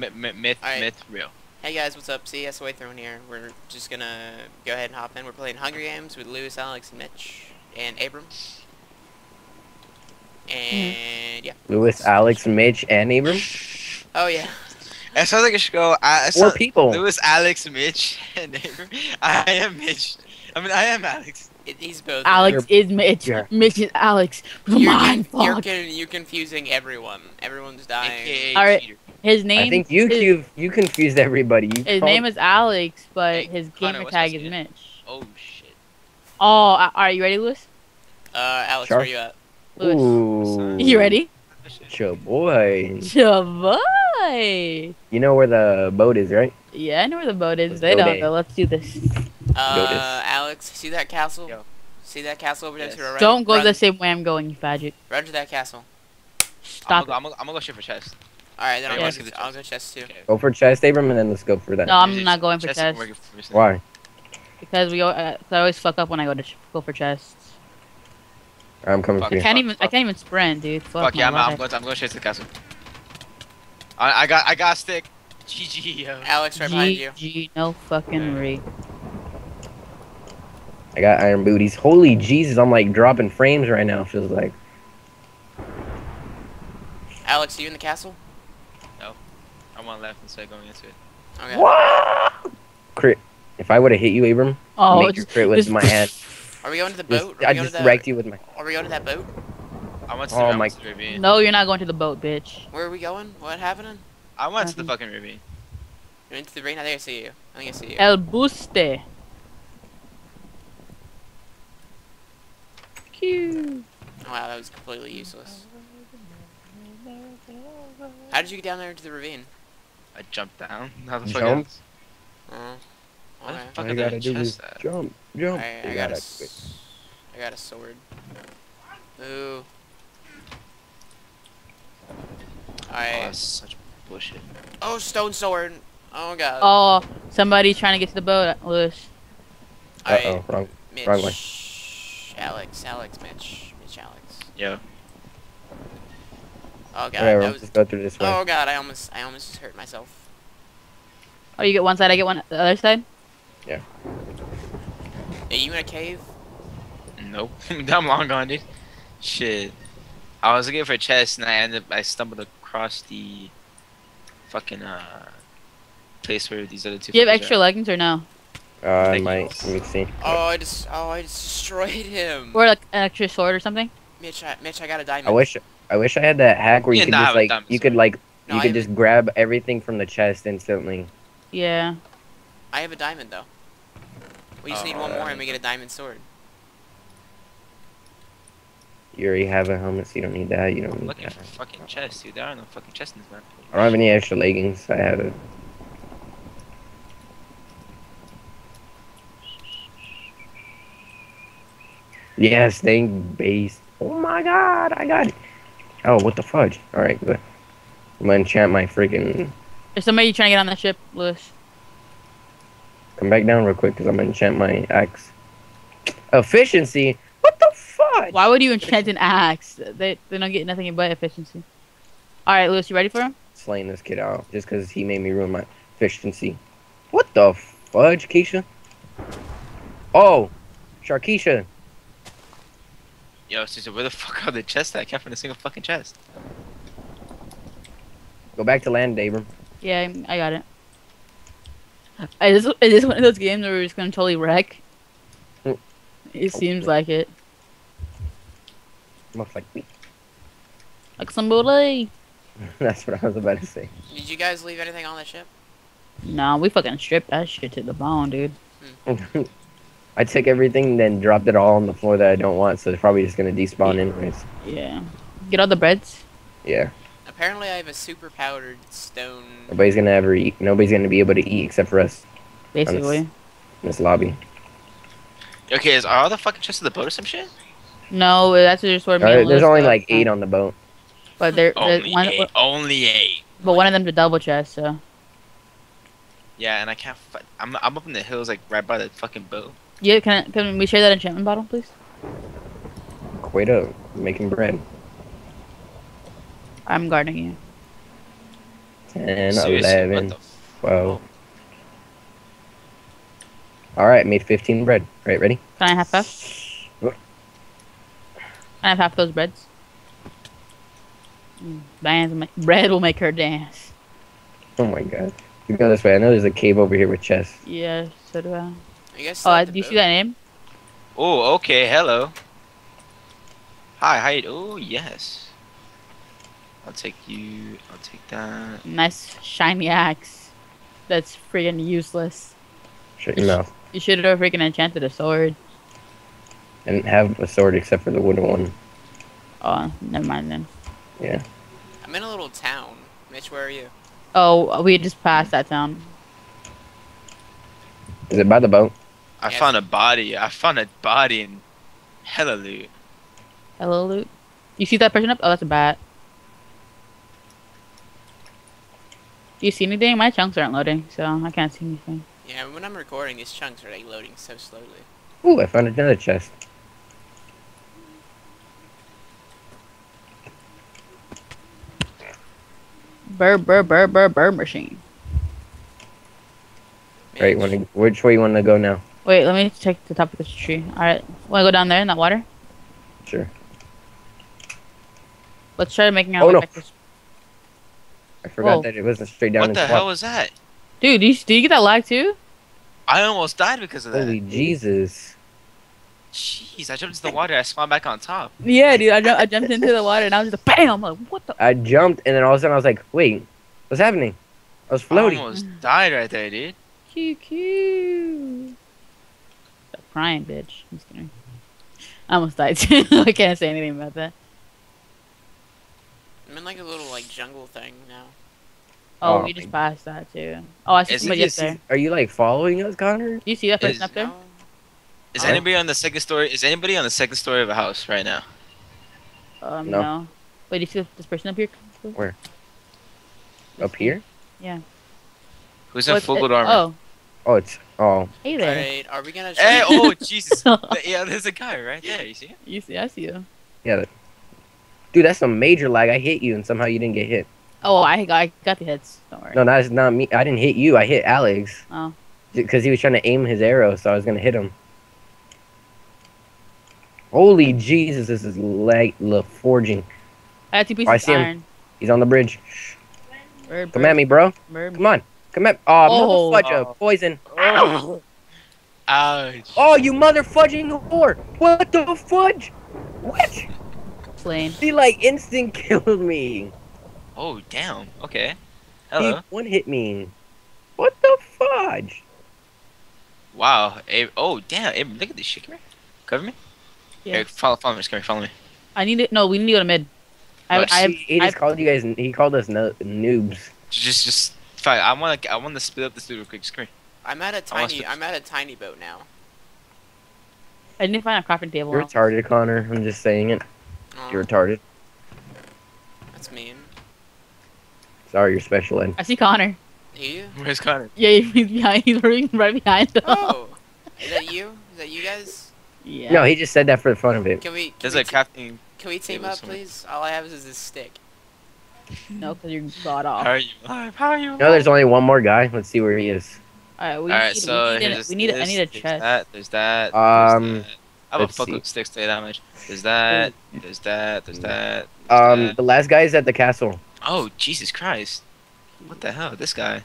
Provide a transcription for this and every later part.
myth, myth, myth, Alright. myth, real. Hey guys, what's up? CSOA Throne here. We're just gonna go ahead and hop in. We're playing Hunger Games with Lewis, Alex, and Mitch, and Abram. And yeah. Lewis, Alex, Mitch, and Abram. Oh yeah. It sounds like it should go. I, it Four sounds- people. Lewis, Alex, Mitch, and Abram. I am Mitch. I mean, I am Alex. It, he's both. Alex is Mitch. Yeah. Mitch is Alex. You're, Mind you're, you're confusing everyone. Everyone's dying. AKA Alright. cheater. His name. I think you is, you you confused everybody. You His name is Alex, but Hey, his Connor, gamer what's tag is skin? Mitch. Oh shit. Oh, a- are you ready, Lewis? Uh, Alex, Sure. where you at? Lewis. Ooh, You ready? Cho boy. Chavoy. You know where the boat is, right? Yeah, I know where the boat is. Let's They don't there. know. Let's do this. Uh, Alex, see that castle? Yo. See that castle over there Yes. to the right? Don't go run, the same way I'm going, you faggot. Run to that castle. I'm Stop gonna, go, I'm, gonna, I'm go straight for chest. Alright, then I'll, Yeah. go, Let's get the I'll chest. go chest too. Okay. Go for chest, Abram, and then let's go for that. No, I'm Chest- not going for chest chest. for Why? Because we, al- uh, 'cause I always fuck up when I go to go for chests. I'm coming Fuck. for I can't Fuck, even. I can't even sprint, dude. Fuck, Fuck yeah, my I'm, I'm going. To, I'm going straight to the castle. I, I got. I got a stick. GG yo. Alex, right behind you. GG, no fucking re. I got iron booties. Holy Jesus, I'm like dropping frames right now. Feels like. Alex, are you in the castle? I'm on left instead of going into it. Okay. What? Crit. If I would have hit you, Abram, Oh, make your crit with my hand. Are we going to the boat? Are I just to wrecked you with my. Are we going to that boat? I went to Oh the, I my- went to the ravine. no, you're not going to the boat, bitch. Where are we going? What happening? I went to the Nothing. fucking ravine. You're into the rain? I think I see you. I think I see you. El buste. Cute. Oh, wow, that was completely useless. How did you get down there into the ravine? I jumped down. How the fuck Jump? else? Oh. Where the fuck All are you there gotta do is chests jump, jump. I, You I got a, gotta s- I got a sword. Ooh. Oh, that's such bullshit. Oh, stone sword. Oh god. Oh, somebody trying to get to the boat, Lewis. Uh oh, wrong. Mitch. wrong way. Alex, Alex, Mitch. Mitch, Alex. Yo. Oh god, Whatever. that was. go through this way. Oh god, I almost, I almost just hurt myself. Oh, you get one side, I get one the other side. Yeah. Are you in a cave? Nope. I'm long gone, dude. Shit. I was looking for a chest and I ended up I stumbled across the fucking uh place where these other two. Do you have extra are. leggings or no? Uh, I Thank might. you. Let me see. Oh, I just, oh, I just destroyed him. Or like an extra sword or something? Mitch, I, Mitch, I got a diamond. I wish. I wish I had that hack where you Yeah, could nah, just like you could like No, you I could have, just grab everything from the chest instantly. Yeah. I have a diamond though. We just Oh, need one more and we get a diamond sword. You already have a helmet, so you don't need that. You don't I'm need looking that. for fucking chests, dude. There are no fucking chests in this map. I don't have any extra leggings. I have it. Yes, staying base. Oh my god, I got it. Oh, what the fudge? Alright, good. I'm gonna enchant my freaking. Is somebody trying to get on the ship, Lewis? Come back down real quick because I'm gonna enchant my axe. Efficiency? What the fudge? Why would you enchant an axe? They they don't get nothing but efficiency. All right, Lewis, you ready for him? Slaying this kid out just because he made me ruin my efficiency. What the fudge, Keisha? Oh, Sharkeisha. Yo, Caesar, where the fuck are the chests at? I can't find a single fucking chest. Go back to land, Abram. Yeah, I got it. Is this, is this one of those games where we're just gonna totally wreck? Hmm. It seems like it. Looks like me. Like somebody. That's what I was about to say. Did you guys leave anything on the ship? Nah, we fucking stripped that shit to the bone, dude. I took everything, then dropped it all on the floor that I don't want, so it's probably just gonna despawn anyways. Yeah. Get all the breads. Yeah, Apparently, I have a super powdered stone. nobody's gonna ever eat. Nobody's gonna be able to eat except for us Basically. in this lobby. Okay, is all the fucking chests of the boat or some shit? No, that's just where me Uh, and there's only like eight on the boat. But there, there's Only one, eight. Only eight. but one of them's a double chest. So Yeah, and I can't. Fi- I'm I'm up in the hills, like right by the fucking boat. Yeah, can I, can we share that enchantment bottle, please? Quato making bread. I'm guarding you. 10, Seriously, 11, 12. Alright, made 15 bread. Right, ready? Can I have half? Can I have half those breads? Bands make, bread will make her dance. Oh my god. You go this way. I know there's a cave over here with chests. Yeah, so do I. You guys Oh, still uh, do you see that name? Oh, okay. Hello. Hi, hi. Oh, yes. I'll take you. I'll take that. Nice shiny axe. That's freaking useless. Shut your mouth. You should have freaking enchanted a sword. I didn't have a sword except for the wooden one. Oh, never mind then. Yeah. I'm in a little town. Mitch, where are you? Oh, we just passed that town. Is it by the boat? I Yes. found a body. I found a body in hella loot. Hello, loot. You see that person up? Oh, that's a bat. Do you see anything? My chunks aren't loading, so I can't see anything. Yeah, when I'm recording, these chunks are like loading so slowly. Ooh, I found another chest. Burr, burr, burr, burr, burr machine. Right, wanna, which way you want to go now? Wait, let me check the top of this tree. Alright, wanna go down there in that water? Sure. Let's try making our Oh, way no. back this I forgot Whoa. that it wasn't straight down what into the hell was that? Dude, do you, do you get that lag too? I almost died because of that. Holy Jesus. Jeez, I jumped into the water. I spawned back on top. Yeah, dude, I, ju- I jumped into the water and I was just BAM! I'm like, what the? I jumped and then all of a sudden I was like, wait, what's happening? I was floating. I floating. almost died right there, dude. QQ. Stop crying, bitch. I'm just kidding. I almost died too. I can't say anything about that. I'm in like a little like jungle thing now. Oh, Oh, we just my- passed that too. Oh, I see Is it somebody up there. Are you like following us, Connor? Do you see that person Is- up there? No? Is Oh. anybody on the second story? Is anybody on the second story of a house right now? Um, No. no. Wait, do you see this person up here? Where? This Up here? Yeah. Who's Oh, in full it- gold armor? Oh, Oh, it's oh. hey there. Alright, are we gonna Hey, oh Jesus! yeah, there's a guy right there. You see? him? You see, I see you. Yeah. Dude, that's some major lag. I hit you and somehow you didn't get hit. Oh, I got, I got the hits. Don't worry. No, that's not me. I didn't hit you. I hit Alex Oh. because he was trying to aim his arrow, so I was gonna hit him. Holy Jesus, this is lag la forging. I got two pieces I of see him. He's on the bridge. Bird, Come bird, at me, bro. bird. Come on. Come at. Oh, Oh. motherfudger. Poison. Oh. Ouch! Oh, you motherfudging whore. What the fudge? What? Plain. He like instant killed me. Oh damn. Okay. He Hello. one hit me. What the fudge? Wow. Abe, oh damn. Abe, look at this shit. Come here. Cover me. Yeah. Here, follow, follow me. Just come here. Follow me. I need it. No, we need to go to mid. I, What? I, he, he just I- called you guys. He called us no, noobs. Just, just. Fine. I want to. I want to split up this dude real quick. Just come here. I'm at a tiny switch. I'm at a tiny boat now. I need to find a crafting table. You're retarded, Connor. I'm just saying it. Oh, You're retarded. that's mean. Sorry, you're special ed. I see Connor. You? Where's Connor? Yeah, he's behind. He's right right behind us. Oh, is that you? Is that you guys? Yeah. No, he just said that for the fun of it. Can we? Can There's we a t- crafting. Can we team up, somewhere. please? All I have is this stick. No, because you're god off. How are you alive? How are you? No, there's only one more guy. Let's see where he is. Alright, we, Alright, need, so we need, here's a, we need a, I this, need a there's chest. That, there's that. Um, there's that. I have a fuck see. with sticks to that much. There's that. There's that. There's that. there's Um, that. the last guy is at the castle. Oh Jesus Christ! What the hell? This guy.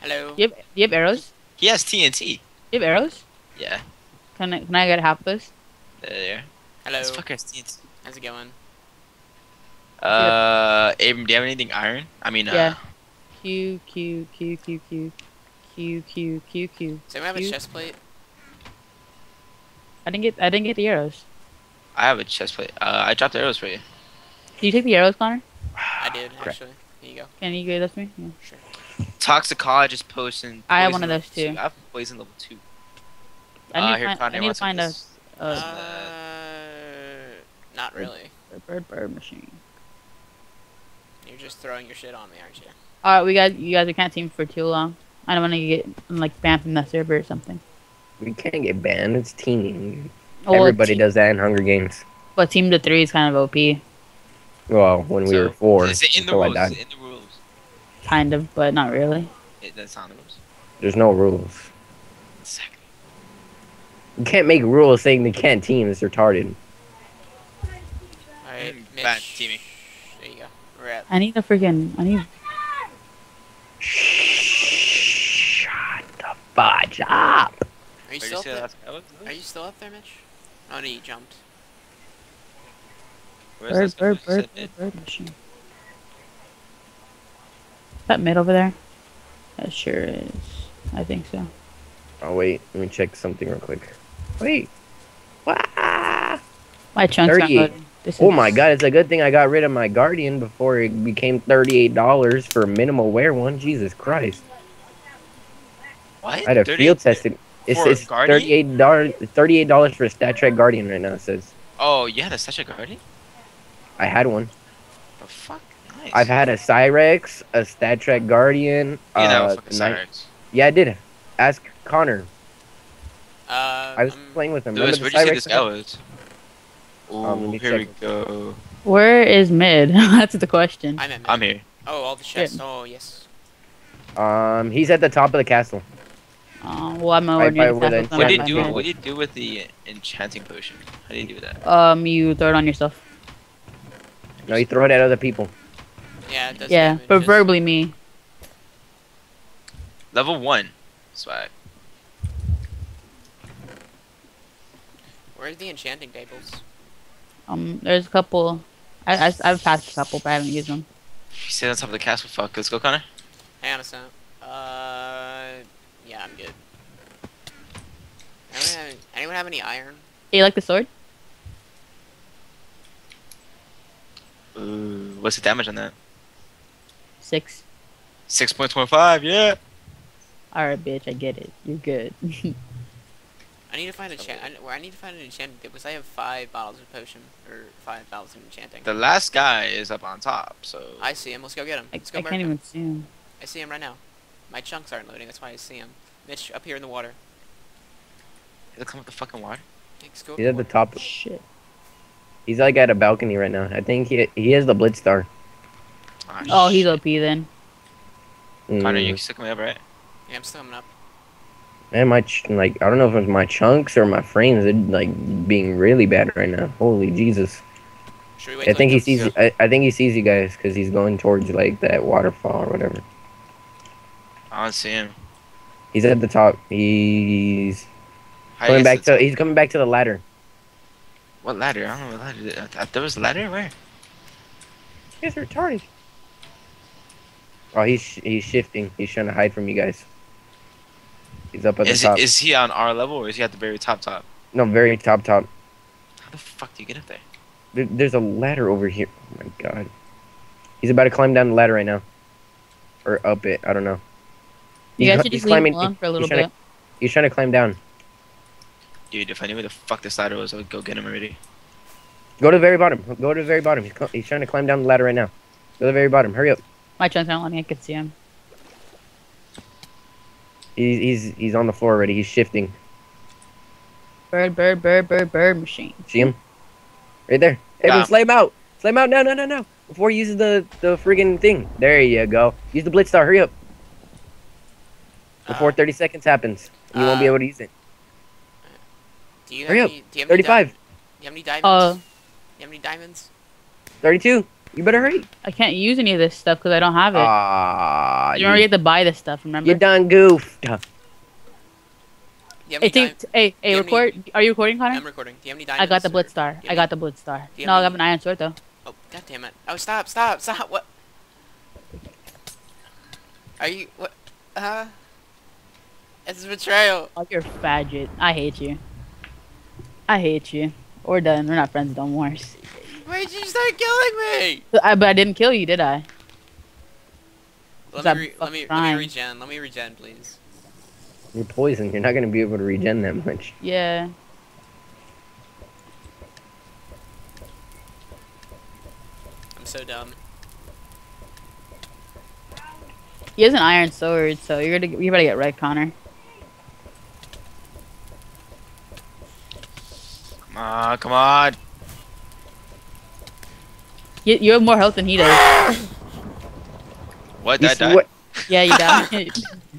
Hello. Do you, have, do you have arrows? He has TNT. Do you have arrows? Yeah. Can I, can I get half of this? There. Hello. This fucker has TNT. How's it going? Uh, Abram, do you have anything iron? I mean, uh, Yeah. Q, Q, Q, Q, Q. Q, Q, Q, Q. Does anyone have a You- chest plate? I didn't get I didn't get the arrows. I have a chest plate. Uh, I dropped the arrows for you. Did you take the arrows, Connor? I did Crap. actually. Here you go. Can you give those to me? Yeah. Sure. Toxicologist posting. I have poison one of level those too. two. I have poison level two. I Uh, need, here, to find, Connor, I need to want some find of a, this? a Uh, not really. bird, bird, bird machine. You're just throwing your shit on me, aren't you? Alright, we got you guys. We can't team for too long. I don't want to get like banned from that server or something. We can't get banned. It's teaming. Oh, well, Everybody te- does that in Hunger Games. But team to three is kind of OP. Well, when we were four, Is it in the until I rules? died. Is it in the rules? Kind of, but not really. It, that's not the rules. There's no rules. Exactly. You can't make rules saying they can't team. It's retarded. Alright, Mitch. bad teaming. There you go. We're at. I need a freaking. I need. Shut the fudge up. Are you Where still up there? Are you still up there, Mitch? Oh no, you jumped. Where's Bird, this guy? bird, You bird, said it. bird, bird machine. That mid over there? That sure is. I think so. Oh wait, let me check something real quick. Wait. Wah! My chunk's not 38. loading. This Oh is- my god, it's a good thing I got rid of my Guardian before it became $38 for a minimal wear one. Jesus Christ. What? I had a 30 field tested. It's, for it's $38, $38 for a StatTrak Guardian right now, it says. Oh, you had a such a guardian? I had one. The fuck? Nice. I've had a Cyrex, a StatTrak Guardian. You know, uh, fucking Ni- Cyrex. Yeah, I did. Ask Connor. Uh, I was um, playing with him. Lewis, where'd you see this Cyrex I guy was? Um, Ooh, me here we go. Where is mid? That's the question. I'm at. I'm here. Oh, all the chests. Oh yes. Um, he's at the top of the castle. Uh, well, I'm over Right near by the where the castle, so What I'm do you do? mid. What do you do with the enchanting potion? How do you do that? Um, you throw it on yourself. No, you throw it at other people. Yeah, it does. Yeah, damage, just- preferably me. Level one. Swag. Where's the enchanting tables? Um, there's a couple. I, I I've passed a couple, but I haven't used them. You sit on top of the castle. Fuck. Let's go, Connor. Hang on a second. Uh, yeah, I'm good. Anyone have, anyone have any iron? Hey, you like the sword? Ooh, what's the damage on that? Six. Six point twenty five. Yeah. All right, bitch. I get it. You're good. I need to find a chan- I, where I need to find an enchanting because I have five bottles of potion or five bottles of enchanting. The last guy is up on top. So. I see him. Let's go get him. I, Let's go. I can't him. even see him. I see him right now. My chunks aren't loading. That's why I see him. Mitch, up here in the water. He'll come with the fucking water. Let's. He's at the top. Shit. He's like at a balcony right now. I think he he has the Blitz Star. Ah, Oh, he's shit. OP then. Connor, Mm. you stick me up, right? Yeah, I'm still coming up. Man, my ch- like I don't know if it's my chunks or my frames. They're like being really bad right now. Holy Jesus! Should we wait? I think he sees. I, I think he sees you guys because he's going towards like that waterfall or whatever. I don't see him. He's at the top. He's coming back to. He's coming back to the ladder. What ladder? I don't know what ladder. Uh, uh, There was a ladder where? He's retarded. Oh, he's he's shifting. He's trying to hide from you guys. He's up at Is the top. is he on our level or is he at the very top top? no, very top top. How the fuck do you get up there? There, there's a ladder over here. Oh my god. He's about to climb down the ladder right now. Or up it. I don't know. You He's guys cl- should he's just leave him climbing- alone for a little he's trying bit. to- He's trying to climb down. Dude, if I knew where the fuck this ladder was, I would go get him already. Go to the very bottom. Go to the very bottom. He's, he's trying to climb down the ladder right now. Go to the very bottom. Hurry up. My chunks aren't letting. I can see him. He's he's he's on the floor already. He's shifting. Bird, bird, bird, bird, bird machine. See him? Right there. Hey, Got bro, him. slay him out. Slay him out. No, no, no, no. Before he uses the the friggin' thing. There you go. Use the blitz star. Hurry up. Before Uh, 30 seconds happens, you won't be uh, able to use it. Do you have Hurry up. any? Do you have 35. di- Do you have any diamonds? Uh, Do you have any diamonds? 32. You better hurry. I can't use any of this stuff because I don't have it. Ah, you remember you have to buy this stuff. Remember? you done goofed. Do you have Hey, think, di- hey, do hey, you have any- record. Are you recording, Connor? I'm recording. Do you have any diamonds? I got the or- blitz star. I got any- the blitz star. No, have I have an iron sword though. Oh, god damn it! Oh, stop, stop, stop! What? Are you what? Uh, it's betrayal. Oh, you're faggot. I hate you. I hate you. We're done. We're not friends no more. Why'd you start killing me? I, but I didn't kill you, did I? Let me, re- let me, let me regen. Let me regen, please. You're poisoned. You're not going to be able to regen that much. Yeah. I'm so dumb. He has an iron sword, so you're gonna you better get red, Connor. Come on, come on. You, you have more health than he does. What? You That died? Yeah, you died.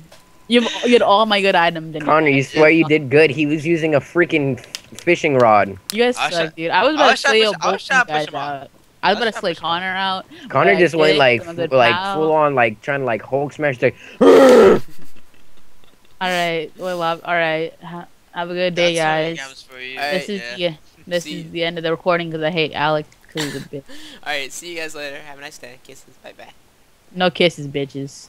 you you had all my good items. And Connor, you swear you did good. He was using a freaking fishing rod. You guys I was suck, try- dude. I was about was to slay trying to your push- both trying you to push guys him out. out. I was about to trying slay push him out. Connor out. Connor just went like some good f- like pal. full on like trying to like Hulk smash like. All right, well, love. All right, ha- have a good day, That's guys. games for you. Alright, This is yeah. the this See is the end of the recording because I hate Alex because he's a bitch. Alright, see you guys later. Have a nice day. Kisses. Bye bye. No kisses, bitches.